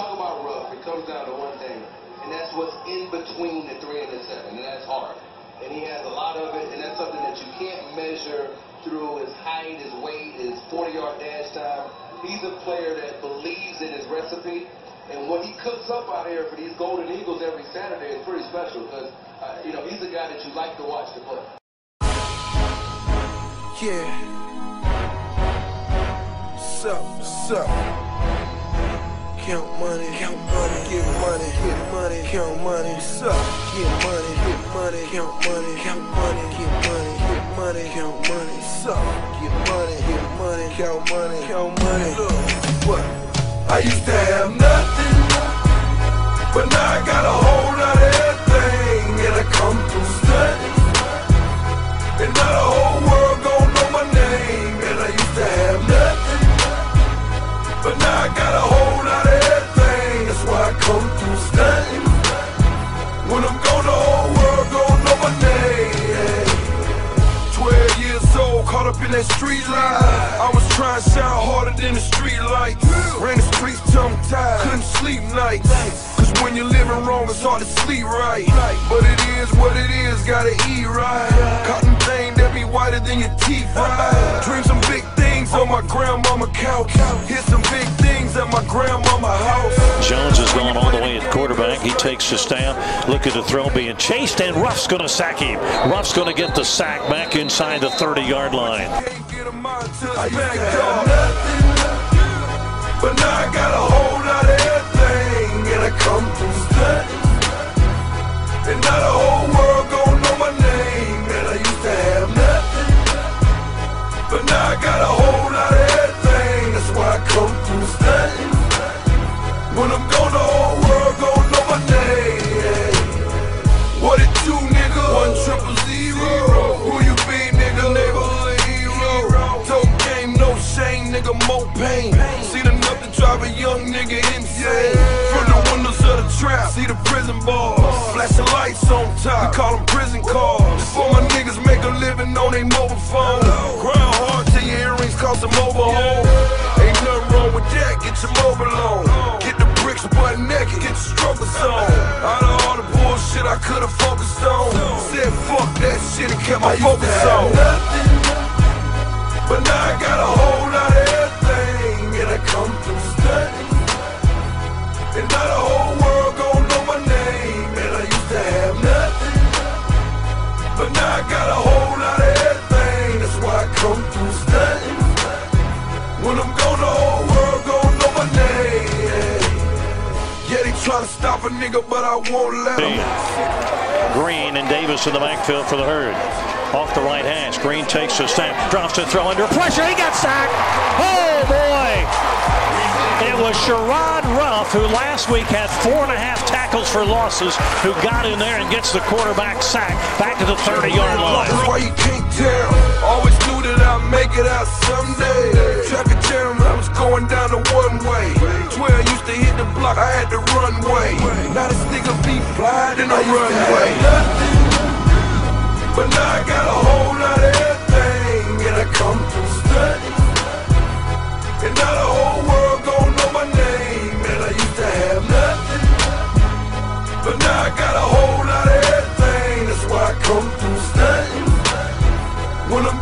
talk about Ruff, it comes down to one thing, and that's what's in between the three and the seven, and that's hard. And he has a lot of it, and that's something that you can't measure through his height, his weight, his 40-yard dash time. He's a player that believes in his recipe, and what he cooks up out here for these Golden Eagles every Saturday is pretty special because, uh, you know, he's a guy that you like to watch to play. Yeah. Sup, sup. Count money, count money, get money, get money, count money, sup, get money, get money, count money, count money, get money, get money, count money, sup, get money, get money, count money, count money. Look, what? I used to have nothing, but now I got a whole lot of everything, and I come through stunting, and now the whole in that street life. I was trying to shine harder than the street lights. Ran the streets tongue tied, couldn't sleep nights. Cause when you're living wrong, it's hard to sleep right. But it is what it is, gotta eat right. Cotton thing that be whiter than your teeth, right? Dream some big things on my grandmama couch. Hit some big things at my grandmama house. Jones has gone all the quarterback. He takes the snap. Look at the throw being chased, and Ruff's going to sack him. Ruff's going to get the sack back inside the 30 yard line. Can't prison bars. Flashing lights on top, we call them prison cars. Before my niggas make a living on they mobile phone. Grind hard till your earrings cost a mobile home. Ain't nothing wrong with that, get your mobile on. Get the bricks butt naked, get your struggles on. Out of all the bullshit I could've focused on. Said fuck that shit and kept my focus on. Nothing, but now I got a whole lot of everything, and I come through stunting. And now Tryna stop a nigga, but I won't let them. Green and Davis in the backfield for the herd. Off the right hash. Green takes a snap, drops to throw under pressure. He got sacked. Oh boy! It was Sherrod Ruff who last week had four and a half tackles for losses, who got in there and gets the quarterback sacked back to the 30 yard line. That's why you can't tell. Always knew that I'd make it out someday. Traffic jam, I was going down the block, I had the runway. Now this nigga be flying in the runway. Nothing, but now I got a whole lot of everything, and I come to study. And now the whole world gon' know my name, and I used to have nothing, but now I got a whole lot of everything. That's why I come to study. When I'm